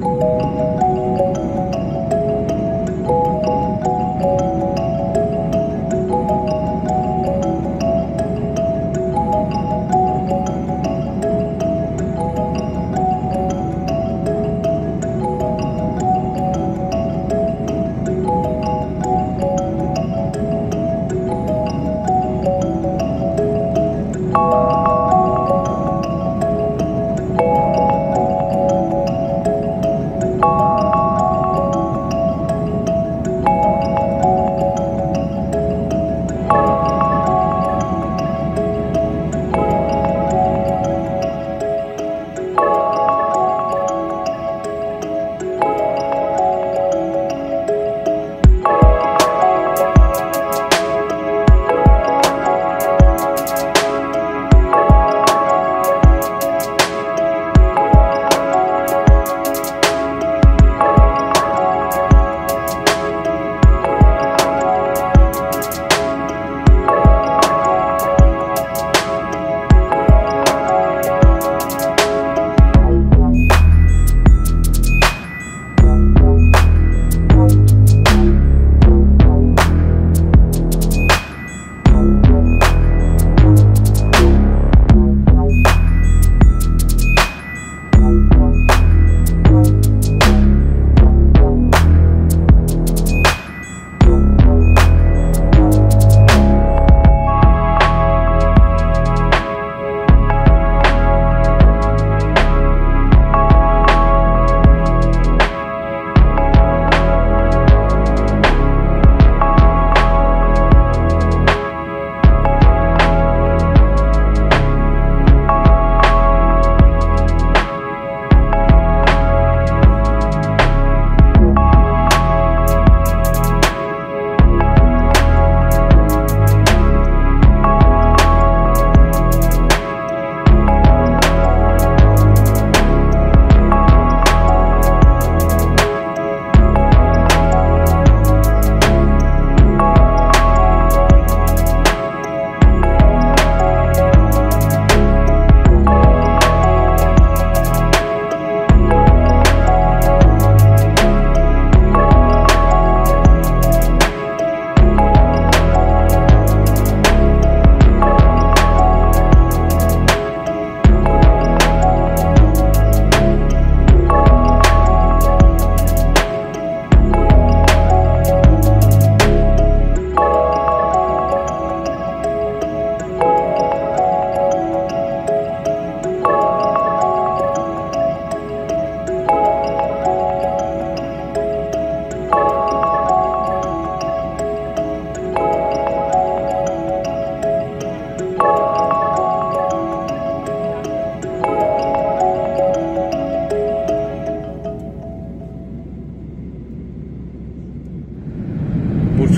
бурж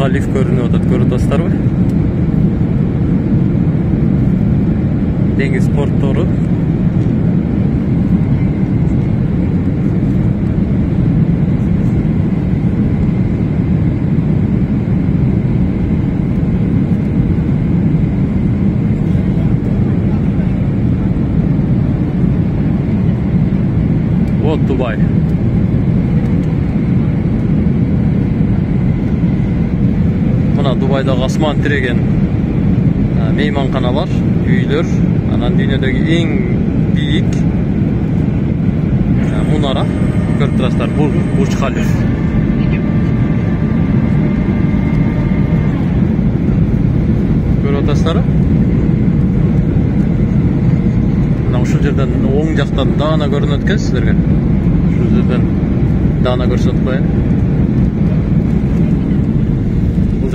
халиф көрүнүп атат көрүп атасыздарбы деңиз портору вот дубай. Мына дубайдагы асман тиреген ә, мейманканалар үйлөр анан дүйнөдөгү эң бийик мунара көрүп турасыздар бул бурж халиф. Көрүп атасыздарбы мына ушул жерден оң жактан даана көрүнөт экен сиздерге ушул жерден даана көрсөтүп коеюн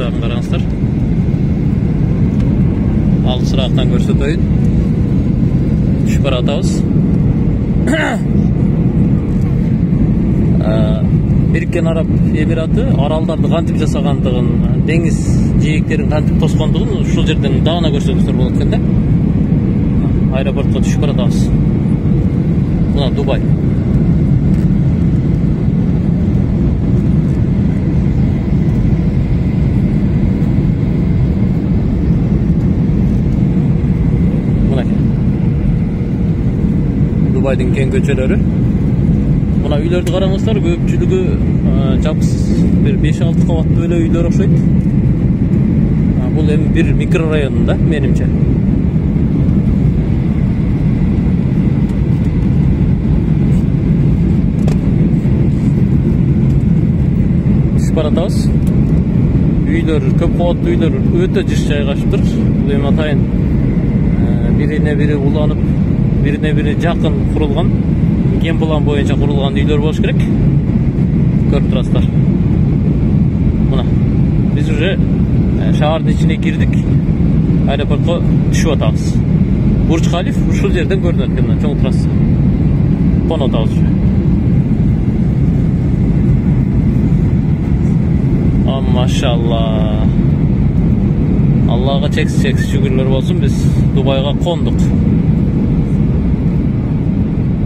бул жагын караңыздар алысыраактан көрсөтөйүн түшүп баратабыз бириккен араб эмираты аралдарды кантип жасагандыгын деңиз жээктерин кантип тоскондугун ушул жерден даана көрсөтүңүздөр болот экен да аэропортко түшүп баратабыз мына дубай дубайдын кең көчөлөрү мына үйлөрдү караңыздар көпчүлүгү жапсыз бир беш алты кабаттуу эле үйлөр окшойт бул эми бир микрорайон да менимче түшүп баратабыз үйлөр көп кабаттуу үйлөр өтө жыш жайгашыптыр бул эми атайын бирине бири уланып бирине бири жакын курулган кен план боюнча курулган үйлөр болуш керек. Көрүп турасыздар мына биз уже шаардын ичине кирдик аэропортко түшүп атабыз бурж халиф ушул жерден көрүнөт экен мына чоң трасса. Конуп атабыз уже. Машалла. Аллага чексиз чексиз шүгүрлөр болсун биз дубайга кондук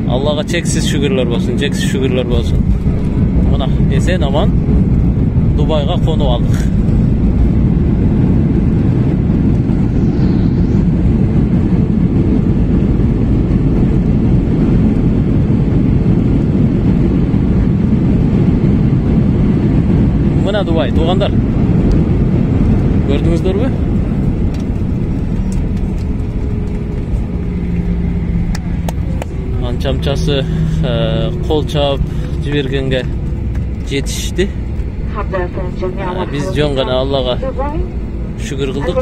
аллага чексиз шүгүрлөр болсун чексиз шүгүрлөр болсун мына эсен аман дубайга конуп алдык мына дубай туугандар көрдүңүздөрбү чамчасы кол чаап жибергенге жетишти. Биз жөн гана аллага шүгүр кылдык.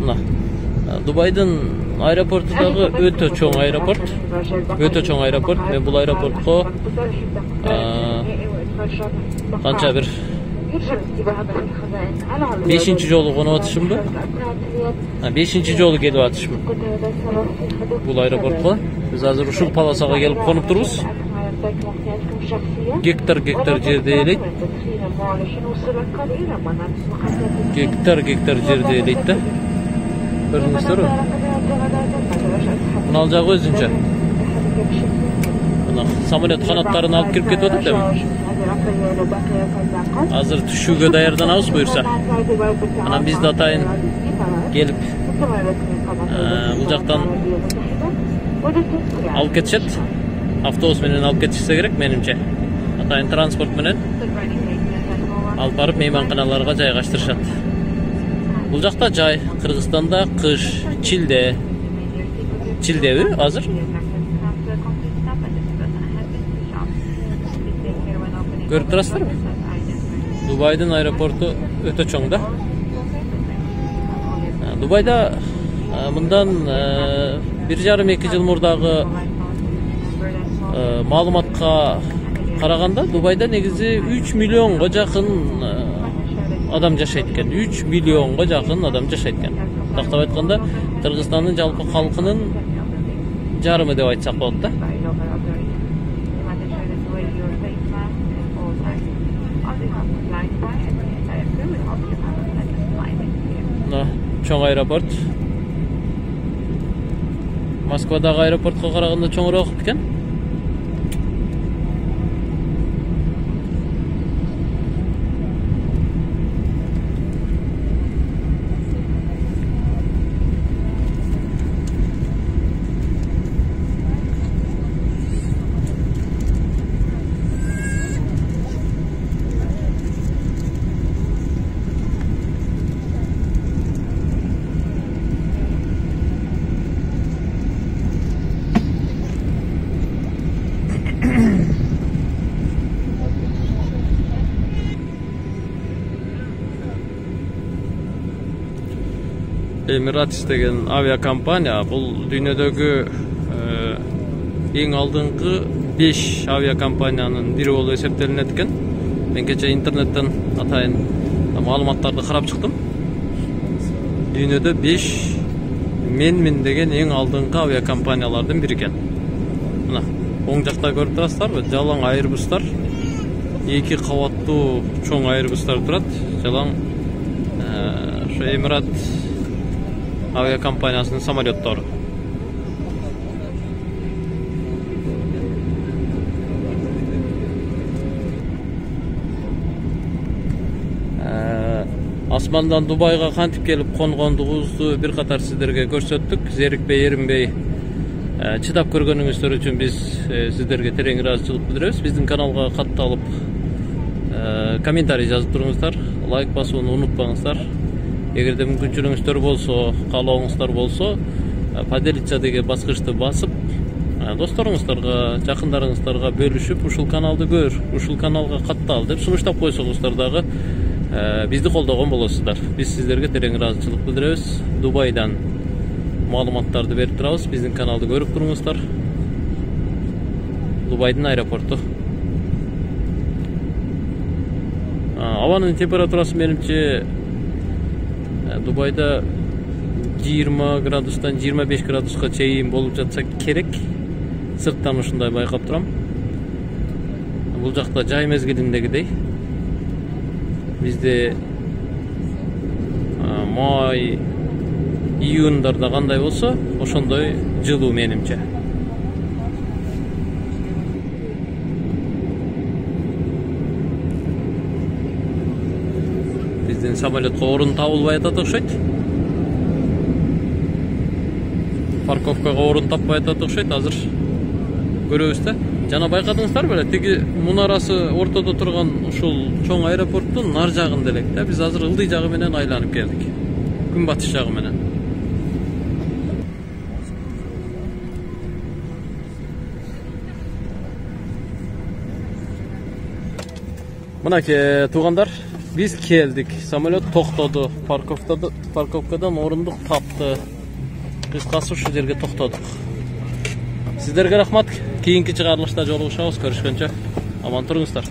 Мына дубайдын аэропорту дагы чоң аэропорт. Өтө чоң аэропорт. Мен бул аэропортко канча бир Beşinci yolu konu atışım mı? Ha, beşinci yolu geliyor atışım mı? Bu aeroportla. Biz hazır uşul palasaga gelip konup duruz. Gektar gektar jerdeylik. Gektar gektar jerdeylik de. Görünüzdür mü? Bunu alacak özünce. Samolyot kanatlarını alıp girip getiyordu değil mi? Азыр түшүүгө даярданабыз буюрса анан да атайын келип бул жактан алып кетишет автобус менен алып кетишсе керек менимче атайын транспорт менен алып барып мейманканаларга жайгаштырышат бул жакта жай кыргызстанда кыш чилде чилдеби азыр көрүп турасыздарбы дубайдын аэропорту өтө чоң да дубайда мындан бир жарым эки жыл мурдагы маалыматка караганда дубайда негизи үч миллионго жакын адам жашайт экен үч миллионго жакын адам жашайт экен тактап айтканда кыргызстандын жалпы калкынын жарымы деп айтсак болот да чоң аэропорт. Москвадагы аэропортко караганда чоңураак экен эмиратс деген авиакомпания бул дүйнөдөгү эң алдыңкы беш авиакомпаниянын бири болуп эсептелинет экен мен кечээ интернеттен атайын маалыматтарды карап чыктым дүйнөдө беш менмин деген эң алдыңкы авиакомпаниялардын бири экен мына оң жакта көрүп турасыздарбы жалаң айрбустар эки кабаттуу чоң айрбустар турат жалаң ошо эмират авиакомпаниясынын самолеттору асмандан дубайга кантип келип конгондугубузду бир катар сиздерге көрсөттүк зерикпей эринбей Э, чыдап көргөнүңүздөр үчүн биз э, сиздерге терең ыраазычылык билдиребиз биздин каналга катталып э, комментарий жазып туруңуздар лайк басууну унутпаңыздар эгерде мүмкүнчүлүгүңүздөр болсо каалооңуздар болсо поделиться деген баскычты басып досторуңуздарга жакындарыңыздарга бөлүшүп ушул каналды көр ушул каналга каттал деп сунуштап койсоңуздар дагы бизди колдогон болосуздар биз сиздерге терең ыраазычылык билдиребиз дубайдан маалыматтарды берип турабыз биздин каналды көрүп туруңуздар дубайдын аэропорту абанын температурасы менимче дубайда жыйырма градустан жыйырма беш градуска чейин болуп жатса керек сырттан ушундай байкап турам бул жакта жай мезгилиндегидей бизде май июндарда кандай болсо ошондой жылуу менимче биздин самолетко орун табылбай атат окшойт парковкага орун таппай атат окшойт азыр көрөбүз да. Жана байкадыңыздар беле тиги мунарасы ортодо турган ушул чоң аэропорттун нар жагында элек да биз азыр ылдый жагы менен айланып келдик күнбатыш жагы менен мынакей туугандар биз келдик самолет токтоду парковкадан орундук тапты кыскасы ушул жерге токтодук сиздерге рахмат кийинки чыгарылышта жолугушабыз көрүшкөнчө аман туруңуздар